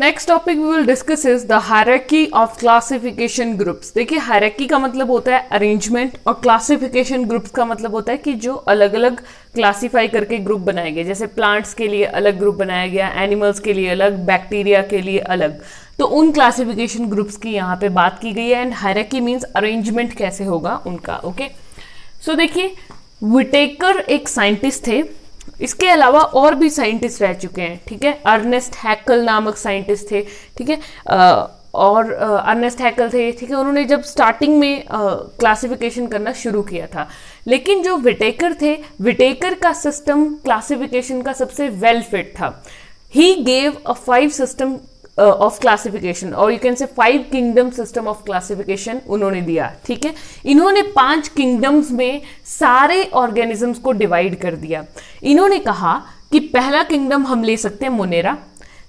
Next topic we will discuss is the hierarchy of classification groups देखिए hierarchy का मतलब होता है अरेंजमेंट और क्लासिफिकेशन ग्रुप्स का मतलब होता है कि जो अलग अलग क्लासिफाई करके ग्रुप बनाए गए। जैसे प्लांट्स के लिए अलग ग्रुप बनाया गया एनिमल्स के लिए अलग बैक्टीरिया के लिए अलग। तो उन क्लासिफिकेशन ग्रुप्स की यहाँ पे बात की गई है। एंड हायरार्की मीन्स अरेंजमेंट कैसे होगा उनका ओके सो देखिए विटेकर एक साइंटिस्ट थे। इसके अलावा और भी साइंटिस्ट रह चुके हैं, ठीक है? अर्नेस्ट हैकल नामक साइंटिस्ट थे, ठीक है? और अर्नेस्ट हैकल थे, ठीक है? उन्होंने जब स्टार्टिंग में क्लासिफिकेशन करना शुरू किया था। लेकिन जो विटेकर थे, विटेकर का सिस्टम क्लासिफिकेशन का सबसे वेल फिट था। He gave a five system of classification और you can say five kingdom system of classification उन्होंने दिया, ठीक है? इन्होंने पाँच किंगडम्स में सारे ऑर्गेनिजम्स को डिवाइड कर दिया। इन्होंने कहा कि पहला किंगडम हम ले सकते हैं Monera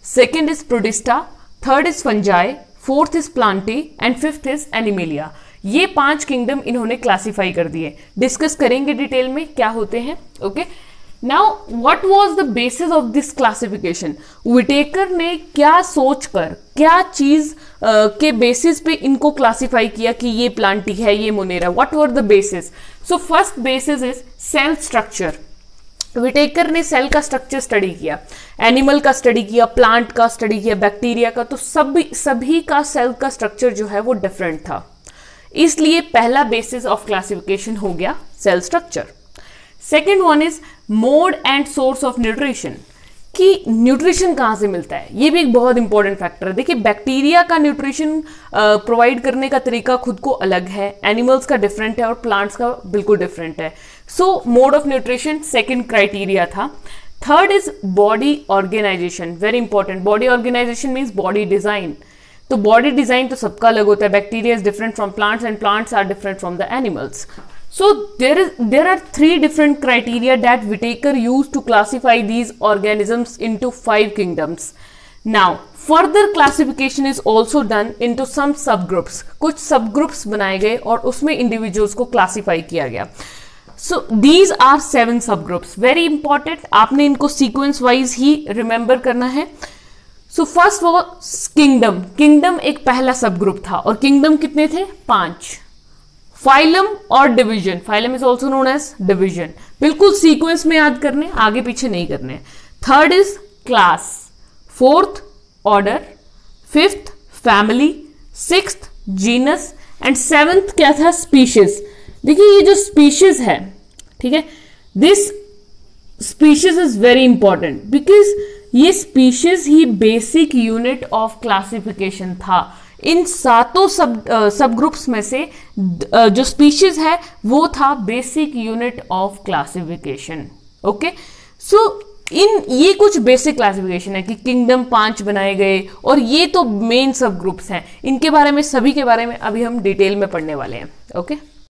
second is Protista third is Fungi fourth is Plantae and fifth is Animalia ये पाँच किंगडम इन्होंने क्लासिफाई कर दिए। डिस्कस करेंगे डिटेल में क्या होते हैं okay okay? Now what was the basis of this classification Whittaker ने क्या सोचकर क्या चीज़ uh, के बेसिस पे इनको क्लासिफाई किया कि ये प्लांटी है ये Monera what were the basis so first basis is cell structure Whittaker ने सेल का स्ट्रक्चर स्टडी किया एनिमल का स्टडी किया प्लांट का स्टडी किया बैक्टीरिया का तो सभी सभी का सेल का स्ट्रक्चर जो है वो डिफरेंट था. इसलिए पहला बेसिस ऑफ़ क्लासिफिकेशन हो गया cell structure second one is mode and source of nutrition, कि न्यूट्रिशन कहाँ से मिलता है? ये भी एक बहुत इंपॉर्टेंट फैक्टर है। देखिए बैक्टीरिया का न्यूट्रिशन प्रोवाइड करने का तरीका खुद को अलग है। एनिमल्स का डिफरेंट है और प्लांट्स का बिल्कुल डिफरेंट है। So mode of nutrition second criteria था। Third is body organisation very important body organisation means body design तो बॉडी डिज़ाइन तो सबका अलग होता है। Bacteria is different from plants and plants are different from the animals So there is there are three different criteria that Whitaker used to classify these organisms into five kingdoms. Now further classification is also done into some subgroups. कुछ subgroups बनाए गए और उसमें individuals को classify so these are seven sub groups very important आपने इनको sequence wise ही remember करना है सो फ़र्स्ट वो किंगडम किंगडम एक पहला सब ग्रुप था और किंगडम कितने थे पाँच फाइलम और division. Phylum is also known as division बिल्कुल सीक्वेंस में याद करने, आगे पीछे नहीं करने। Third is class fourth order fifth family six genus and seventh क्या था? स्पीशीज देखिए, ये जो स्पीशीज है, ठीक है? This species is very important because ये स्पीशीज ही बेसिक यूनिट ऑफ़ क्लासिफिकेशन था। इन सातों सब सब ग्रुप्स में से जो स्पीशीज है, वो था basic unit of classification okay so इन, ये कुछ बेसिक क्लासिफिकेशन है कि किंगडम पाँच बनाए गए, और ये तो मेन सब ग्रुप्स हैं। इनके बारे में, सभी के बारे में अभी हम डिटेल में पढ़ने वाले हैं। Okay okay?